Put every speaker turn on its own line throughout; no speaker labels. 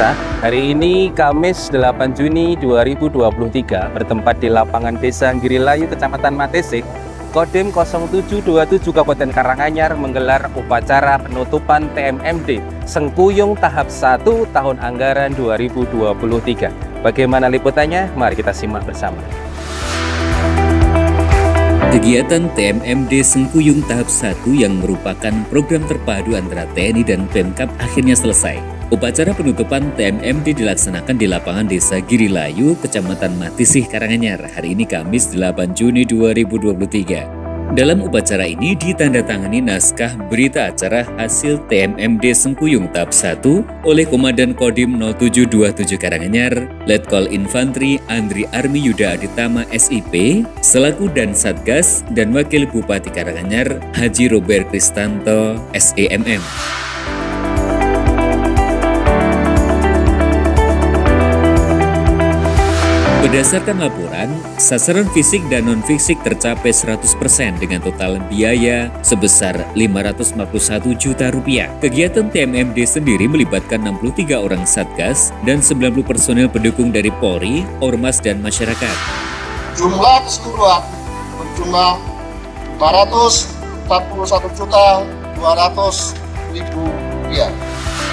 Pemirsa, hari ini Kamis 8 Juni 2023 bertempat di lapangan Desa Girilayu, Kecamatan Matesik, Kodim 0727 Kabupaten Karanganyar menggelar upacara penutupan TMMD Sengkuyung tahap 1 tahun anggaran 2023. Bagaimana liputannya? Mari kita simak bersama.
Kegiatan TMMD Sengkuyung tahap 1 yang merupakan program terpadu antara TNI dan Pemkap akhirnya selesai. Upacara penutupan TMMD dilaksanakan di lapangan Desa Girilayu, Kecamatan Matisih, Karanganyar, hari ini Kamis 8 Juni 2023. Dalam upacara ini ditandatangani naskah berita acara hasil TMMD Sengkuyung tahap 1 oleh Komandan Kodim 0727 Karanganyar, Letkol Infantri Andri Armi Yuda Aditama SIP, selaku dan Satgas dan Wakil Bupati Karanganyar Haji Robert Kristanto SEMM. Berdasarkan laporan, sasaran fisik dan non-fisik tercapai 100% dengan total biaya sebesar 541 juta rupiah. Kegiatan TMMD sendiri melibatkan 63 orang satgas dan 90 personel pendukung dari Polri, Ormas, dan masyarakat.
Jumlah keseluruhan berjumlah 541 juta 200 ribu rupiah.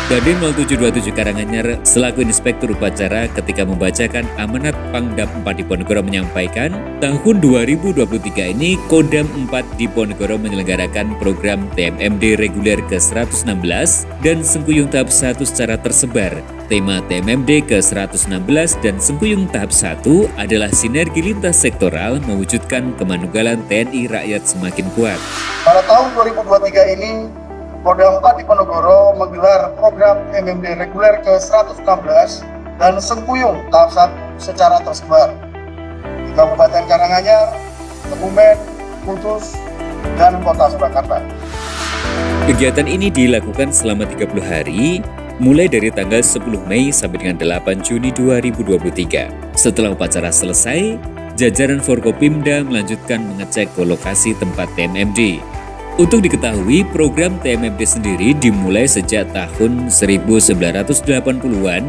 Dadim 0727 Karanganyar selaku Inspektur Upacara ketika membacakan amanat Pangdam 4 Diponegoro menyampaikan tahun 2023 ini Kodam 4 Diponegoro menyelenggarakan program TMMD reguler ke-116 dan Sengkuyung tahap 1 secara tersebar. Tema TMMD ke-116 dan Sengkuyung tahap 1 adalah sinergi lintas sektoral mewujudkan kemanugalan TNI rakyat semakin kuat.
Pada tahun 2023 ini Kodam 4 Diponegoro menggelar program MMD reguler ke-116 dan Sengkuyung tahap 1 secara tersebar di Kabupaten Karanganyar, Kebumen, Kudus, dan Kota Surakarta.
Kegiatan ini dilakukan selama 30 hari, mulai dari tanggal 10 Mei sampai dengan 8 Juni 2023. Setelah upacara selesai, jajaran Forkopimda melanjutkan mengecek ke lokasi tempat TMMD untuk diketahui, program TMMD sendiri dimulai sejak tahun 1980-an,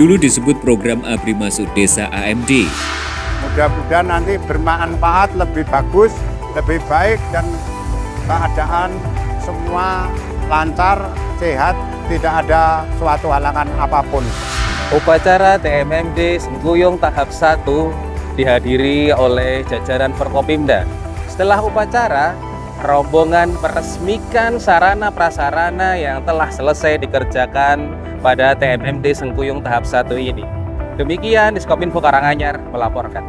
dulu disebut program Abri Masuk Desa AMD.
Mudah-mudahan nanti bermanfaat lebih bagus, lebih baik, dan keadaan semua lancar, sehat, tidak ada suatu halangan apa pun.
Upacara TMMD Sengkuyung tahap 1 dihadiri oleh jajaran Forkopimda. Setelah upacara, rombongan meresmikan sarana prasarana yang telah selesai dikerjakan pada TMMD Sengkuyung tahap 1 ini. Demikian Diskominfo Karanganyar melaporkan.